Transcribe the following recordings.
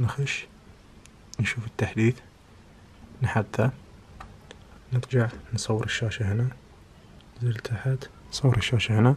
نخش نشوف التحديث نحدثه نرجع نصور الشاشة هنا. نزل تحت صور الشاشة هنا.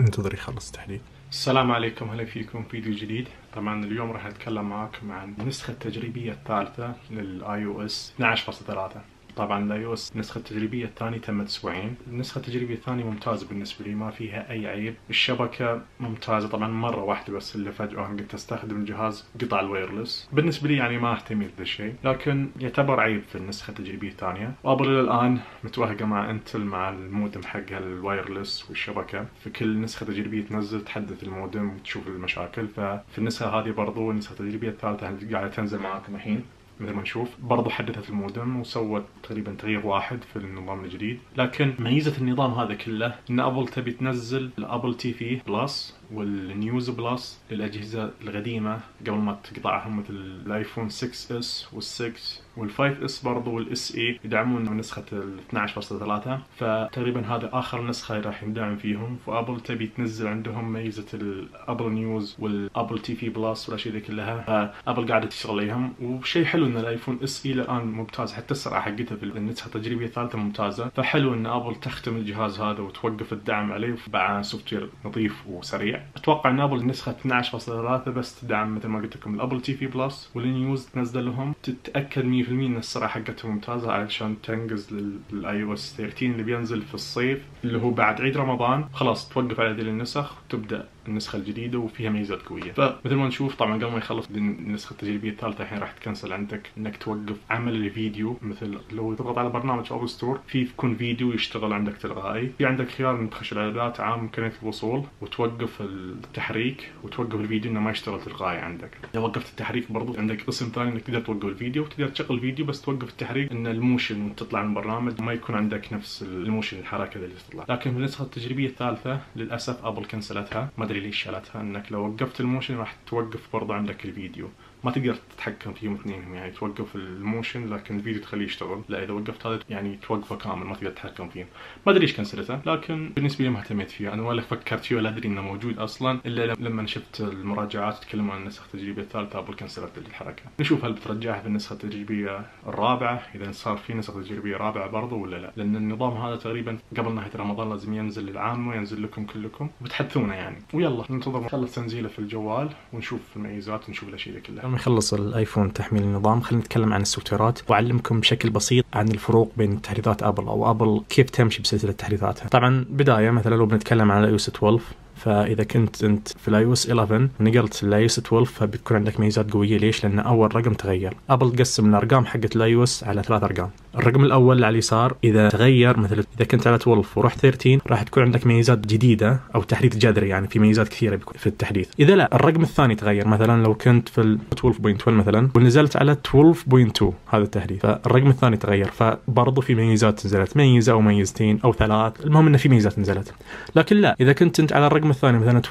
ننتظر يخلص التحديث. السلام عليكم هلا فيكم فيديو جديد. طبعا اليوم راح أتكلم معاكم عن النسخة التجريبية الثالثة لل iOS 12.3 طبعا ال iOS النسخة التجريبية الثانية تمت أسبوعين. النسخة التجريبية الثانية ممتازة بالنسبة لي ما فيها أي عيب. الشبكة ممتازة طبعا مرة واحدة بس اللي فجأة قلت أستخدم الجهاز قطع ال wireless بالنسبة لي يعني ما اهتم بهذا الشيء لكن يعتبر عيب في النسخة التجريبية الثانية. و Apple إلى الان متوهقة مع Intel مع المودم حقها ال wireless والشبكة. في كل نسخة تجريبية تنزل تحدث المودم وتشوف المشاكل. ففي النسخة هذه برضو النسخة التجريبية الثالثة قاعدة تنزل معاكم الحين؟ مثل ما نشوف. برضو حدثت المودم وسوت تقريبا تغيير واحد في النظام الجديد. لكن ميزة النظام هذا كله إن أبل تبي تنزل ال Apple TV Plus. وال News Plus للأجهزة القديمة قبل ما تقطعهم مثل الآيفون 6 S وال6 وال5 S برضو وال SE يدعمون نسخة ال 12.3 فتقريبا هذا آخر نسخة راح يندعم فيهم. فابل تبي تنزل عندهم ميزة ال Apple News وال Apple TV Plus والأشياء ذي كلها. فآبل قاعدة تشتغل عليهم. وشيء حلو إن الآيفون SE الان ممتاز. حتى السرعة حقتها في النسخة التجريبية الثالثة ممتازة. فحلو إن آبل تختم الجهاز هذا وتوقف الدعم عليه. مع software نظيف وسريع. أتوقع إن نسخة 12.3 بس تدعم مثل ما قلت لكم ال Apple TV Plus وال News تنزل لهم. تتأكد 100% إن السرعه حقتهم ممتازة علشان تنقز لل iOS 13 اللي بينزل في الصيف اللي هو بعد عيد رمضان. خلاص توقف على هذه النسخ وتبدأ. النسخة الجديدة وفيها ميزات قوية. فمثل ما نشوف طبعا قبل ما يخلص النسخة التجريبية الثالثة الحين راح تcancel عندك إنك توقف عمل الفيديو. مثل لو تضغط على برنامج App Store في يكون فيديو يشتغل عندك تلقائي في عندك خيار إنك تخش الإعدادات عام امكانيه الوصول وتوقف التحريك وتوقف الفيديو إنه ما يشتغل تلقائي عندك. إذا وقفت التحريك برضو عندك قسم ثاني إنك تقدر توقف الفيديو. وتقدر تشغل الفيديو بس توقف التحريك إن ال motion تطلع من البرنامج ما يكون عندك نفس ال motion الحركة اللي تطلع. لكن في النسخة التجريبية الثالثة للأسف ابل كنسلتها. ما أدري ليش شالتها إنك لو وقفت ال motion راح توقف برضه عندك الفيديو. ما تقدر تتحكم فيهم اثنينهم يعني توقف ال motion لكن الفيديو تخليه يشتغل. لا إذا وقفت هذا يعني توقفه كامل ما تقدر تتحكم فيه. ما أدري إيش كنسلته لكن بالنسبة لي ما اهتميت فيه. أنا ولا فكرت فيه ولا أدري إنه موجود أصلا إلا لما شفت المراجعات تتكلم عن النسخة التجريبية الثالثة ابل كنسلت الحركة. نشوف هل بترجعها في النسخة التجريبية الرابعة إذا صار في نسخة تجريبية رابعة برضه ولا لا. لأن النظام هذا تقريبا قبل نهاية رمضان لازم ينزل للعامه وينزل لكم كلكم. وبتحدثونا يعني. ويلا ننتظر نخلص تنزيله في الجوال ونشوف الميزات ونشوف الأشياء كلها. لما يخلص الآيفون ايفون تحميل النظام. خلينا نتكلم عن ال software ات وأعلمكم بشكل بسيط عن الفروق بين تحديثات أبل أو أبل كيف تمشي بسلسلة تحديثاتها. طبعا بداية مثلا لو بنتكلم عن الاي 12 فإذا كنت أنت في ال iOS 11 ونقلت لل iOS 12 فبتكون عندك ميزات قوية. ليش؟ لأن أول رقم تغير. أبل تقسم الأرقام حقت ال iOS على ثلاث أرقام. الرقم الأول اللي على اليسار إذا تغير مثلا إذا كنت على 12 ورحت 13 راح تكون عندك ميزات جديدة أو تحديث جذري يعني في ميزات كثيرة في التحديث. إذا لا الرقم الثاني تغير. مثلا لو كنت في 12.1 مثلا ونزلت على 12.2 هذا التحديث. فالرقم الثاني تغير. فبرضه في ميزات نزلت. ميزة أو ميزتين أو ثلاث. المهم انه في ميزات نزلت. لكن لا إذا كنت أنت على الرقم الثاني مثلا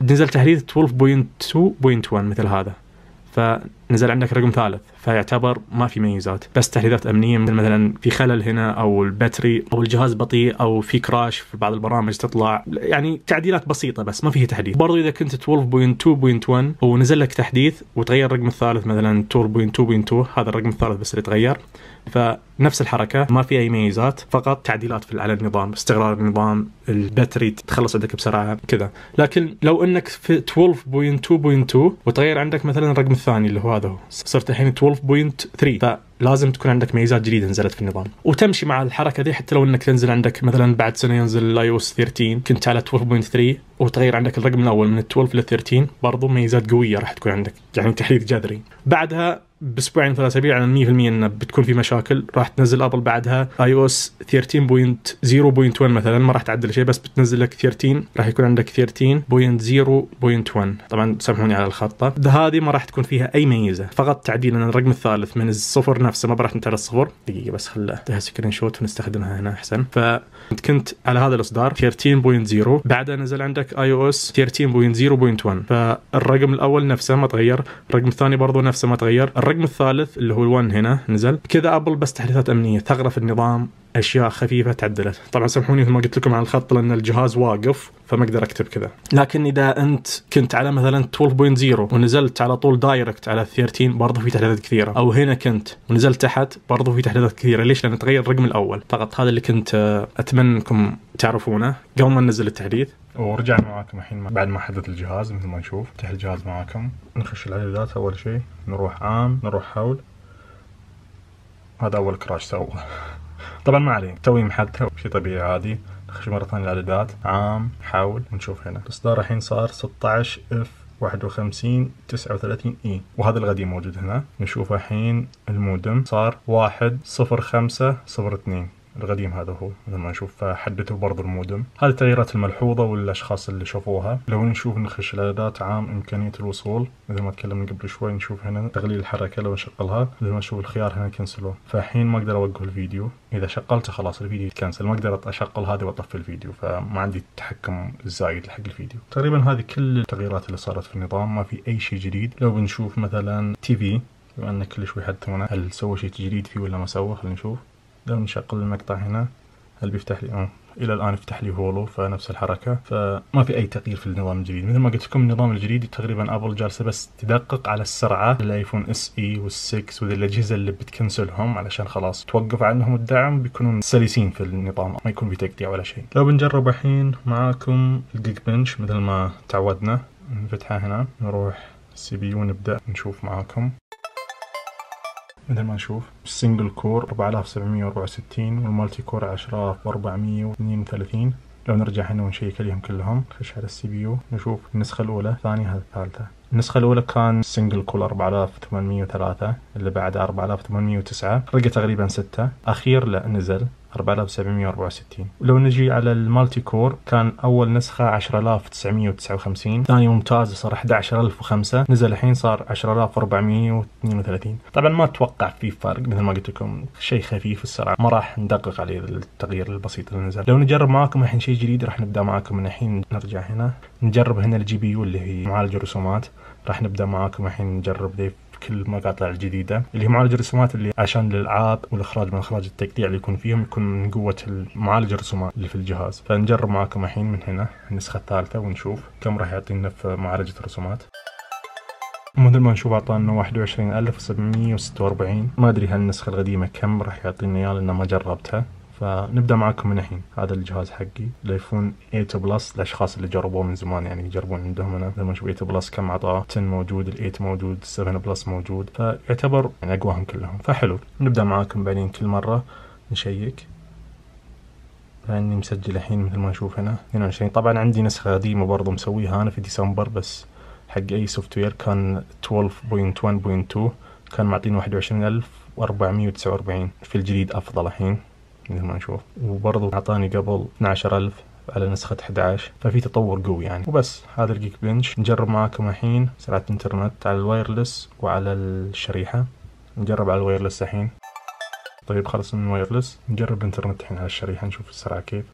12.2 نزل تحديث 12.2.1 مثل هذا. فنزل عندك رقم ثالث فيعتبر ما في ميزات. بس تحديثات أمنية مثلا في خلل هنا أو ال battery أو الجهاز بطيء أو في crash في بعض البرامج تطلع. يعني تعديلات بسيطة بس ما فيه تحديث. برضو إذا كنت 12.2.1 ونزل لك تحديث وتغير الرقم الثالث مثلا 12.2.2 هذا الرقم الثالث بس اللي تغير. فنفس الحركة ما في أي ميزات فقط تعديلات في على النظام استقرار النظام ال battery تخلص عندك بسرعة كذا. لكن لو إنك في 12.2.2 وتغير عندك مثلا الرقم الثاني اللي هو هذا هو. صرت الحين 12.3 فلازم تكون عندك ميزات جديدة نزلت في النظام. وتمشي مع الحركة دي حتى لو إنك تنزل عندك مثلا بعد سنة ينزل ال iOS 13 كنت على 12.3 وتغير عندك الرقم الأول من 12 ل 13 برضو ميزات قوية راح تكون عندك يعني تحديث جذري. بعدها بأسبوعين ثلاث أسابيع على 100% انه بتكون في مشاكل راح تنزل ابل بعدها iOS 13.0.1 مثلا ما راح تعدل شيء بس بتنزل لك 13 راح يكون عندك 13.0.1 طبعا سامحوني على الخطه هذه ما راح تكون فيها أي ميزة. فقط تعديل ان الرقم الثالث من الصفر نفسه ما راح على الصفر. دقيقة بس خله screenshot ونستخدمها هنا أحسن. فكنت على هذا الإصدار 13.0 بعدها نزل عندك iOS 13.0.1 فالرقم الأول نفسه ما تغير الرقم الثاني برضه نفسه ما تغير الرقم الثالث اللي هو ال1 هنا نزل. كذا أبل بس تحديثات أمنية ثغرة في النظام أشياء خفيفة تعدلت. طبعا سامحوني مثل ما قلت لكم على الخط لأن الجهاز واقف فما أقدر أكتب كذا. لكن إذا أنت كنت على مثلا 12.0 ونزلت على طول direct على 13 برضه في تحديثات كثيرة. أو هنا كنت ونزلت تحت برضه في تحديثات كثيرة. ليش؟ لأن تغير الرقم الأول. فقط هذا اللي كنت آه، أتمنى إنكم تعرفونه. قبل ما ننزل التحديث. ورجعنا معاكم الحين بعد ما حدث الجهاز مثل ما نشوف. فتح الجهاز معاكم. نخش الاعدادات أول شيء. نروح عام نروح حول. هذا أول كراش سوى طبعا ما عليه توي محدثه شيء طبيعي عادي. نخش مرة ثانية الإعدادات. عام حول ونشوف هنا. الاصدار الحين صار 16 اف 51 39 إي. وهذا القديم موجود هنا. نشوف الحين المودم. صار 1 0 5 0 2 القديم هذا هو مثل ما نشوف. فحدثوا برضو المودم هذه التغييرات الملحوظة والأشخاص اللي شافوها؟ لو نشوف نخش الإعدادات عام إمكانية الوصول. مثل ما تكلمنا قبل شوي نشوف هنا تقليل الحركة لو نشغلها مثل ما نشوف الخيار هنا كنسلوه فالحين ما أقدر أوقف الفيديو. إذا شغلته خلاص الفيديو يتكنسل ما أقدر أشغل هذه وأطفي الفيديو. فما عندي التحكم الزايد حق الفيديو. تقريبا هذه كل التغييرات اللي صارت في النظام. ما في أي شيء جديد. لو بنشوف مثلا تي في بما أن كل شوي يحدثونه هل سوى شيء جديد فيه ولا ما سوى؟ خلينا نشوف. لو نشغل المقطع هنا. هل بيفتح لي؟ إلى الآن يفتح لي هو لو فنفس الحركة. فما في أي تغيير في النظام الجديد. مثل ما قلت لكم النظام الجديد تقريبا أبل جالسة بس تدقق على السرعة الايفون SE وال6 وذي الأجهزة اللي بتكنسلهم علشان خلاص توقف عنهم الدعم بيكونون سلسين في النظام ما يكون في تقطيع ولا شيء. لو بنجرب الحين معاكم ال Geekbench مثل ما تعودنا نفتحها هنا نروح CPU نبدا نشوف معاكم. مثل ما نشوف. ال single core 4764 وال multi core 10432 لو نرجع هنا ونشيك عليهم كلهم نخش على ال CPU نشوف النسخة الأولى الثانية الثالثة. النسخة الأولى كان single core 4803 اللي بعدها 4809 فرق تقريبا 6 أخير لا نزل. 4764 ولو نجي على ال multi core كان أول نسخة 10959 ثاني ممتاز صار 11005 نزل الحين صار 10432 طبعا ما أتوقع في فرق مثل ما قلت لكم شيء خفيف السرعه ما راح ندقق عليه التغيير البسيط اللي نزل. لو نجرب معاكم الحين شيء جديد راح نبدأ معاكم من الحين. نرجع هنا. نجرب هنا ال GPU اللي هي معالج الرسومات. راح نبدأ معاكم الحين نجرب ذي كل المقاطع الجديدة اللي هي معالج الرسومات اللي عشان الالعاب والإخراج من إخراج التقطيع اللي يكون فيهم يكون من قوة معالج الرسومات اللي في الجهاز. فنجرب معاكم الحين من هنا النسخة الثالثة ونشوف كم راح يعطينا في معالجة الرسومات. مثل ما نشوف أعطانا 21746 ما أدري هالنسخه القديمة كم راح يعطينا اياه لأن ما جربتها. فنبدأ معكم من الحين. هذا الجهاز حقي الأيفون 8 بلس الأشخاص اللي جربوه من زمان يعني يجربون عندهم. أنا لما نشوف 8 بلس كم عطاه. 10 موجود ال 8 موجود 7 بلس موجود. فيعتبر يعني أقواهم كلهم. فحلو. نبدأ معاكم بعدين كل مرة نشيك. لاني مسجل الحين مثل ما نشوف هنا. 22 طبعا عندي نسخة قديمة برضو مسويها أنا في ديسمبر بس حق أي software كان 12.1.2 كان معطيني 21449 في الجديد أفضل الحين. مثل ما نشوف. وبرضه أعطاني قبل 12000 على نسخة 11 ففي تطور قوي يعني. وبس هذا ال Geekbench. نجرب معاكم الحين سرعة انترنت على ال wireless وعلى الشريحة. نجرب على ال wireless الحين. طيب خلص من ال wireless. نجرب الإنترنت الحين على الشريحة نشوف السرعة كيف.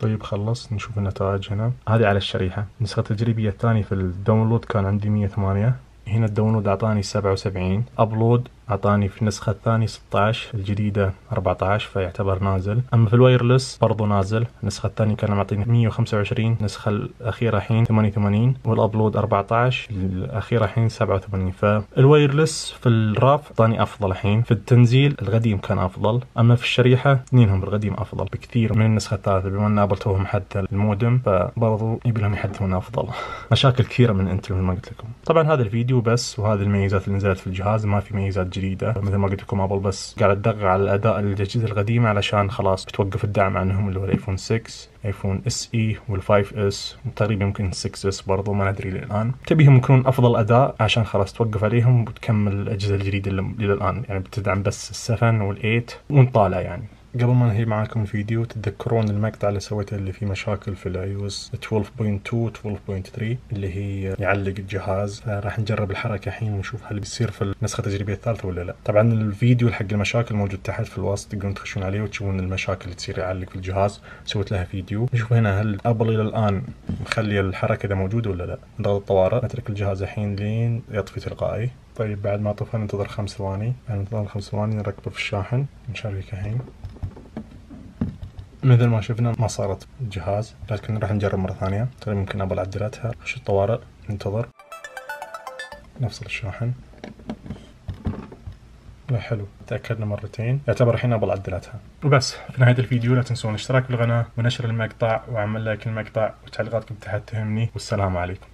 طيب خلص نشوف النتائج هنا. هذه على الشريحة. النسخة التجريبية الثانية في ال download كان عندي 108 هنا ال download أعطاني 77 upload أعطاني في النسخة الثانية 16 الجديدة 14 فيعتبر نازل. أما في ال wireless برضو نازل. النسخة الثانية كان معطيني 125 النسخة الأخيرة الحين 88 وال upload 14 الأخيرة الحين 87 فال wireless في الرفع أعطاني أفضل الحين. في التنزيل القديم كان أفضل. أما في الشريحة اثنينهم القديم أفضل بكثير من النسخة الثالثة بما ان ابل توهم حتى المودم فبرضو يبي لهم يحدثون أفضل. مشاكل كثيرة من انتل مثل ما قلت لكم. طبعا هذا الفيديو بس وهذه الميزات اللي نزلت في الجهاز ما في ميزات جديدة مثل ما قلت لكم ابل بس قاعد تدقق على الأداء الاجهزه القديمه علشان خلاص بتوقف الدعم عنهم اللي هو الايفون 6 ايفون SE وال5 S تقريبا يمكن 6 S برضو ما ندري الآن. تبيهم يكونون أفضل أداء عشان خلاص توقف عليهم وتكمل الأجهزة الجديدة اللي الان يعني بتدعم بس ال7 وال8 ونطالع يعني. قبل ما انهي معاكم الفيديو تتذكرون المقطع اللي سويته اللي فيه مشاكل في ال iOS 12.2 12.3 اللي هي يعلق الجهاز. راح نجرب الحركة الحين ونشوف هل بيصير في النسخة التجريبية الثالثة ولا لا. طبعا الفيديو حق المشاكل موجود تحت في الوصف تقدرون تخشون عليه وتشوفون المشاكل اللي تصير يعلق في الجهاز. سويت لها فيديو. نشوف هنا هل أبل إلى الآن مخلي الحركة اذا موجوده ولا لا. نضغط الطوارئ نترك الجهاز الحين لين يطفي تلقائي. طيب بعد ما طفى ننتظر خمس ثواني. ننتظر خمس ثواني نركبه في الشاحن. نشاركه الحين مثل ما شفنا ما صارت الجهاز لكن راح نجرب مرة ثانية. ممكن ابل عدلتها خش الطوارئ؟ ننتظر. نفصل الشاحن. لا حلو. تأكدنا مرتين. يعتبر الحين ابل عدلتها وبس. في نهاية الفيديو لا تنسون الاشتراك بالقناة ونشر المقطع وعمل like المقطع وتعليقاتكم تحت تهمني. والسلام عليكم.